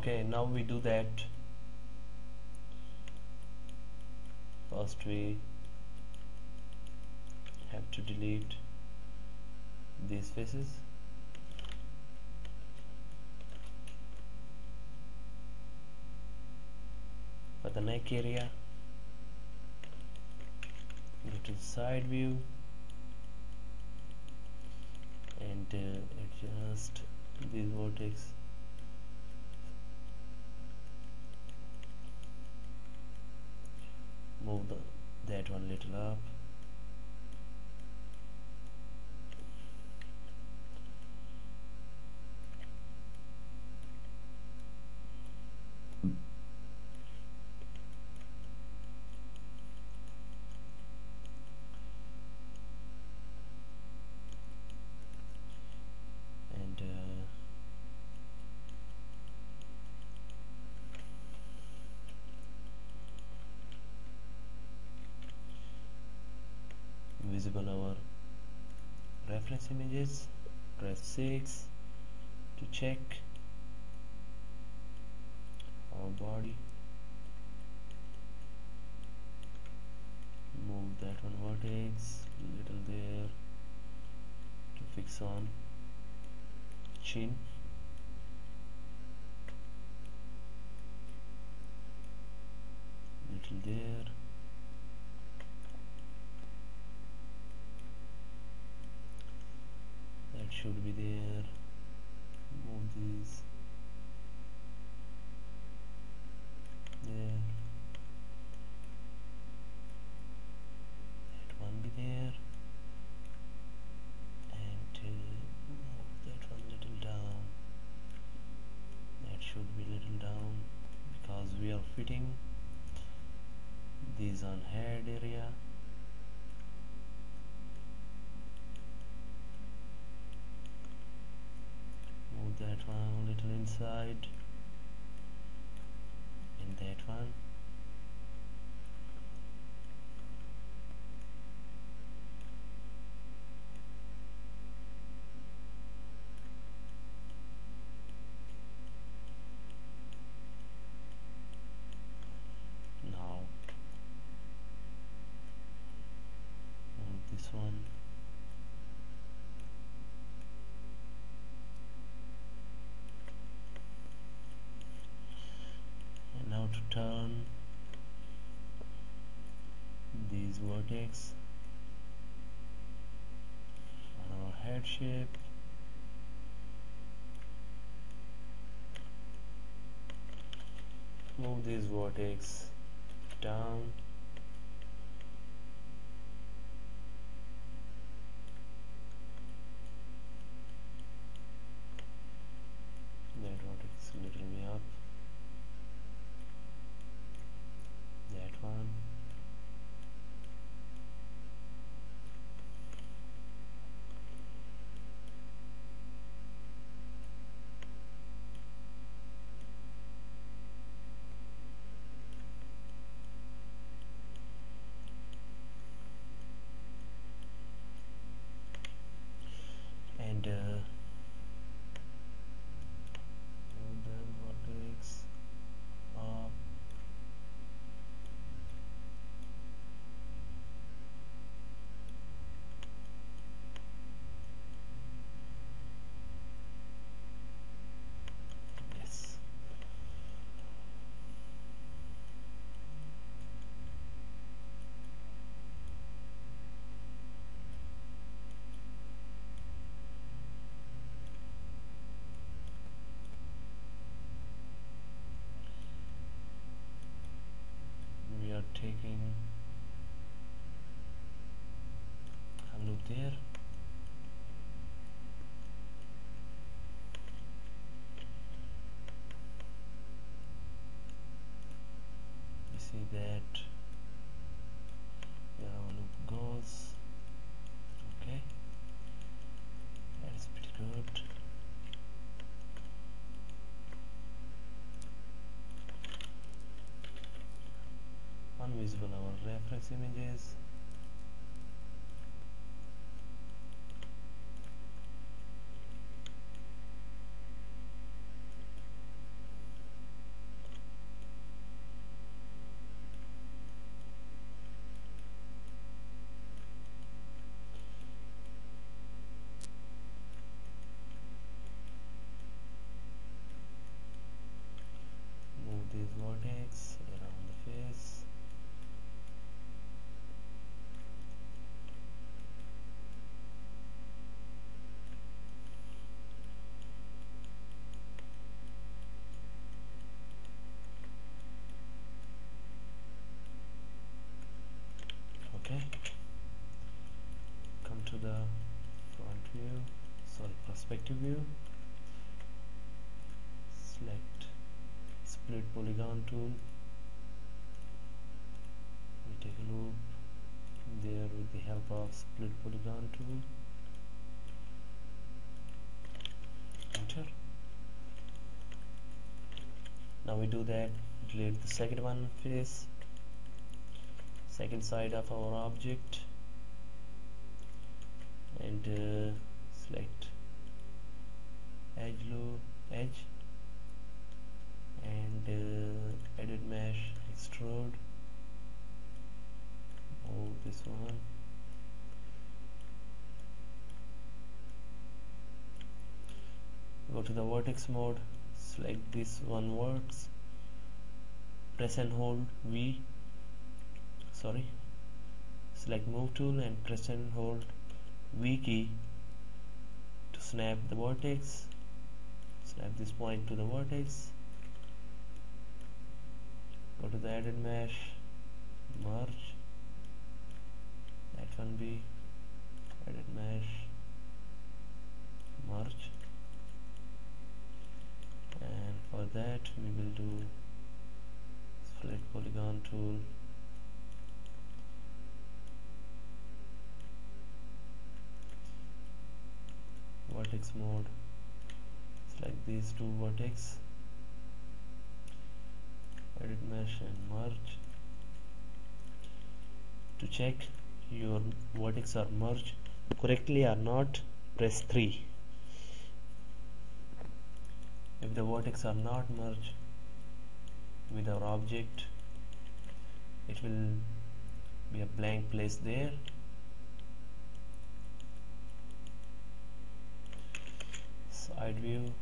okay now we do that. First we have to delete these faces. For the neck area go to the side view and uh, adjust these vertex move the, that one little up and uh, visible our reference images. Press 6 to check our body. Move that one vertex little there to fix on chin. Little there that should be there move these there that one be there and uh, move that one little down. That should be little down. Because we are fitting these on head area move that one a little inside. In that one now move this one and now to turn these vertex on our head shape move this vertex down that vertex a little way up that one and uh, move the vertex up yes we are taking a look there we see that where our loop goes okay. That's pretty good. Unvisible our reference images vertex around the face okay come to the front view sorry perspective view select split polygon tool we take a loop there with the help of split polygon tool enter. Now we do that delete the second one face second side of our object and uh, select edge low edge and uh, edit mesh extrude move this one go to the vertex mode. Select this one works press and hold V. Sorry. Select move tool and press and hold V key to snap the vertex. Snap this point to the vertex. Go to the edit mesh. Merge. That one be edit mesh. Merge and for that we will do split polygon tool. Vertex mode. Select these two vertex. Edit mesh and merge. To check your vertex are merged correctly or not press 3 if the vertex are not merged with our object it will be a blank place there. Side view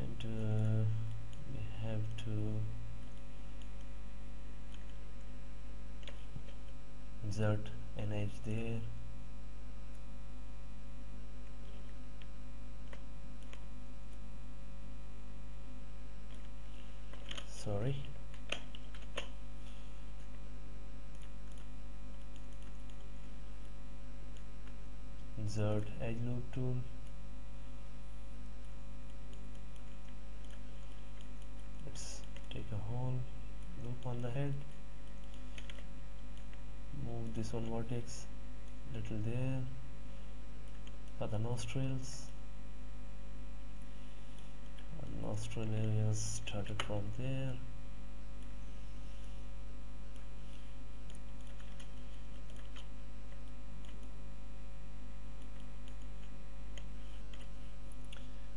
and uh, we have to insert an edge there. Sorry. Insert edge loop tool let's take a whole loop on the head this one vertex little there for the nostrils. Our nostril areas started from there.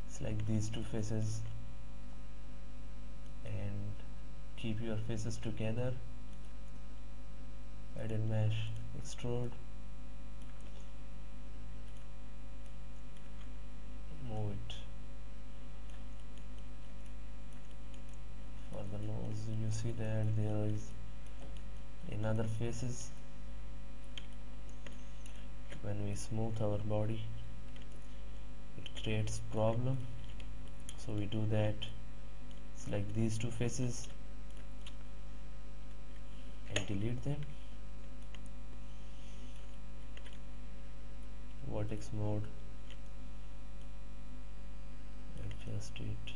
Select these two faces and keep your faces together edit mesh extrude. Move it. For the nose you see that there is in other faces when we smooth our body it creates problem. So we do that. Select these two faces and delete them vertex mode. Adjust it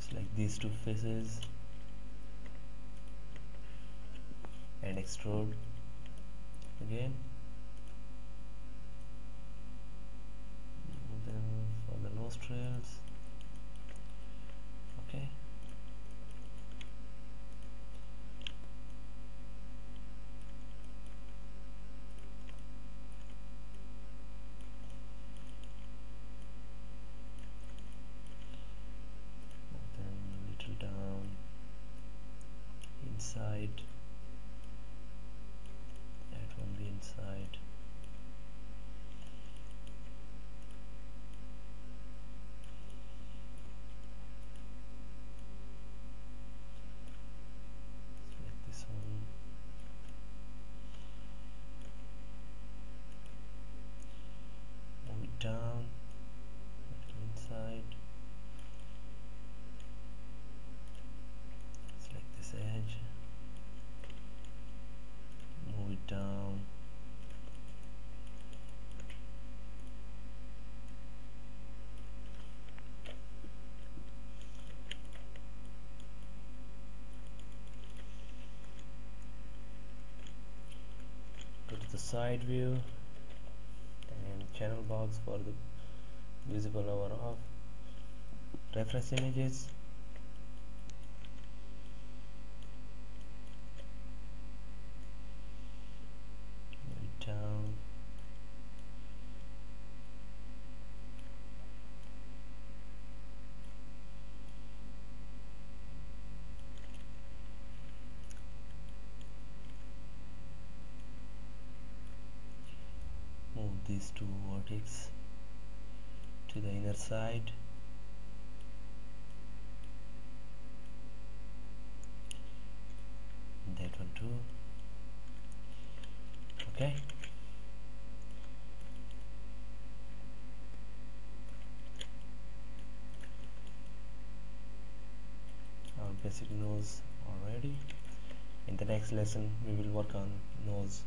select these two faces. And extrude again. Then for the nostrils. Okay. Then a little down inside. side. Side view and channel box for the visible over off reference images down move these two to the inner side. That one too. Okay. Our basic nose already. In the next lesson we will work on nose